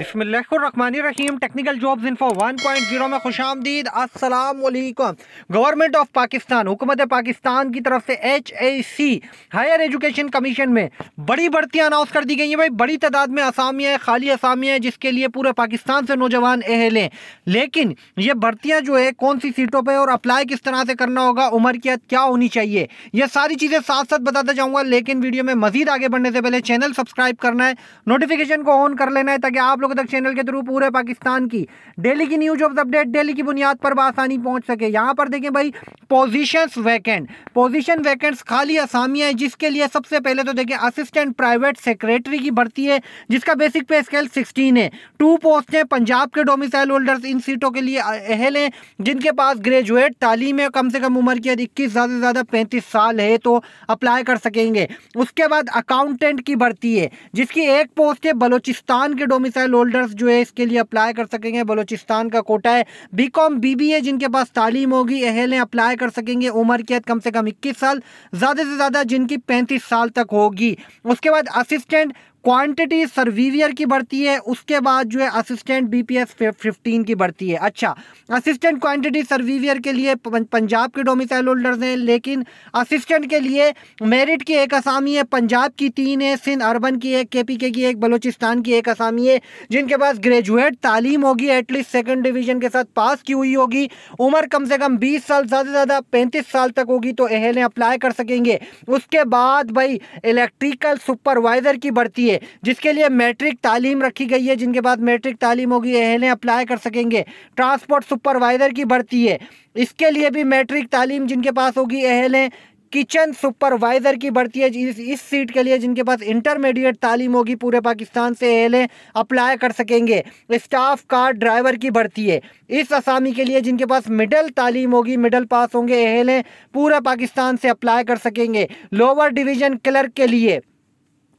बिस्मिल्लाहिर्रहमानिर्रहीम technical jobs info 1.0 में खुश आमदीद। वालेकुम गवर्नमेंट ऑफ़ पाकिस्तान हुकूमत पाकिस्तान की तरफ़ से H A C Higher Education Commission में बड़ी भर्तियाँ अनाउंस कर दी गई हैं भाई। बड़ी तादाद में असामियाँ खाली असामियाँ जिसके लिए पूरे पाकिस्तान से नौजवान अहल हैं। लेकिन ये भर्तियाँ जो है, कौन सी सीटों पर और अप्लाई किस तरह से करना होगा, उम्र की क्या होनी चाहिए यह सारी चीज़ें साथ साथ बताता जाऊँगा। लेकिन वीडियो में मजीद आगे बढ़ने से पहले चैनल सब्सक्राइब करना है नोटिफिकेशन को ऑन कर लेना है, ताकि आप लोगों तक चैनल के थ्रू पूरे पाकिस्तान की। डेली की न्यूज़ ऑफ़ अपडेट डेली की बुनियाद पर आसानी पहुँच सके। यहाँ पर देखें भाई पोजीशंस वैकेंट पोजीशन वैकेंट्स खाली असामियाँ हैं, जिसके लिए सबसे पहले तो देखें असिस्टेंट प्राइवेट सेक्रेटरी की भर्ती है, जिसका बेसिक पे स्केल सिक्सटीन है। टू पोस्ट हैं, पंजाब के डोमिसाइल होल्डर्स इन सीटों के लिए अहल हैं, जिनके पास ग्रेजुएट तालीम है, कम से कम उम्र की इक्कीस, ज़्यादा से ज़्यादा पैंतीस साल है तो अप्लाई कर सकेंगे। उसके बाद अकाउंटेंट की भर्ती है, जिसकी एक पोस्ट है, बलोचिस्तान के डोमिसाइल होल्डर्स जो है इसके लिए अप्लाई कर सकेंगे। बलोचिस्तान का कोटा है। B Com B B A जिनके पास तालीम होगी, अहल अप्लाई कर सकेंगे। उम्र की कम से कम इक्कीस साल, ज़्यादा से ज़्यादा जिनकी पैंतीस साल तक होगी। उसके बाद असिस्टेंट क्वांटिटी सर्वीवियर की बढ़ती है, उसके बाद जो है असिस्टेंट बीपीएस फिफ्टीन की बढ़ती है। अच्छा असिस्टेंट क्वांटिटी सर्वीवियर के लिए पंजाब के डोमिसाइल होल्डर्स हैं, लेकिन असिस्टेंट के लिए मेरिट की एक असामी है, पंजाब की तीन है, सिंध अर्बन की एक के की एक, बलोचिस्तान की एक असामी है, जिनके पास ग्रेजुएट तालीम होगी एटलीस्ट सेकेंड डिवीज़न के साथ पास की हुई होगी, उम्र कम से कम बीस साल, ज़्यादा से ज़्यादा पैंतीस साल तक होगी तो अहलें अप्लाई कर सकेंगे। उसके बाद भाई इलेक्ट्रिकल सुपरवाइज़र की बढ़ती है। है जिसके लिए मैट्रिक तालीम रखी गई है जिनके बाद मैट्रिक तालीम होगी अहलें अप्लाई कर सकेंगे। ट्रांसपोर्ट सुपरवाइज़र की भर्ती है इसके लिए भी मैट्रिक तालीम जिनके पास होगी अहलें किचन सुपरवाइज़र की भर्ती है इस, इस सीट के लिए जिनके पास इंटरमीडिएट तालीम होगी पूरे पाकिस्तान से अहलें अप्लाई कर सकेंगे। स्टाफ कार ड्राइवर की भर्ती है इस असामी के लिए जिनके पास मिडल तालीम होगी मिडल पास होंगे अहलें पूरे पाकिस्तान से अप्लाई कर सकेंगे। लोअर डिवीज़न क्लर्क के लिए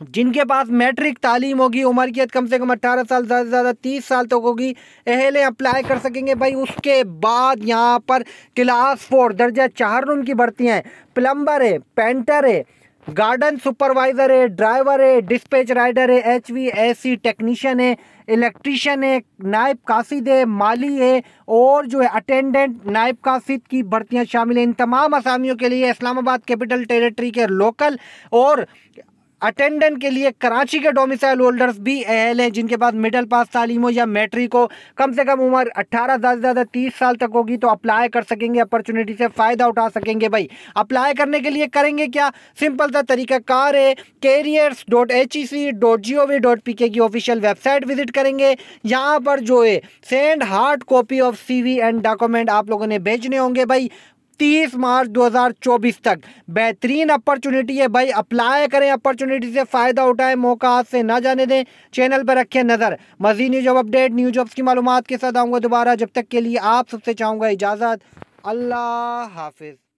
जिनके पास मैट्रिक तालीम होगी, उम्र की कम से कम अट्ठारह साल, ज़्यादा से ज़्यादा तीस साल तक होगी, अहले अप्लाई कर सकेंगे। भाई, उसके बाद यहाँ पर क्लास फोर दर्जा चार रूम की भर्तियाँ हैं। प्लम्बर है पेंटर है गार्डन सुपरवाइज़र है ड्राइवर है डिस्पैच राइडर है H V S C technician है इलेक्ट्रीशियन है, नायब कासिद है, माली है, और जो है अटेंडेंट नायब कासिद की भर्तियाँ शामिल हैं। इन तमाम असामियों के लिए इस्लामाबाद कैपिटल टेरिटरी के लोकल और अटेंडेंट के लिए कराची के डोमिसाइल होल्डर्स भी अहल हैं, जिनके पास मिडिल पास तालीम हो या मैट्रिक हो। कम से कम उम्र अट्ठारह ज़्यादा से ज़्यादा तीस साल तक होगी तो अप्लाई कर सकेंगे अपॉर्चुनिटी से फ़ायदा उठा सकेंगे भाई। अप्लाई करने के लिए करेंगे क्या? सिंपल सा तरीका कार है careers dot H E C dot G O V dot P K की ऑफिशियल वेबसाइट विज़िट करेंगे। यहाँ पर जो है send hard copy of C V and document आप लोगों ने भेजने होंगे भाई। तीस मार्च 2024 तक। बेहतरीन अपॉर्चुनिटी है भाई। अप्लाई करें, अपॉर्चुनिटी से फ़ायदा उठाएँ, मौका हाथ से ना जाने दें। चैनल पर रखें नज़र। मजीद न्यूज़ अपडेट, न्यूज़ जॉब्स की मालूम के साथ आऊँगा दोबारा। जब तक के लिए आप सबसे चाहूँगा इजाज़त। अल्लाह हाफिज़।